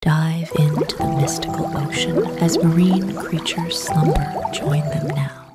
dive into the mystical ocean as marine creatures slumber. Join them now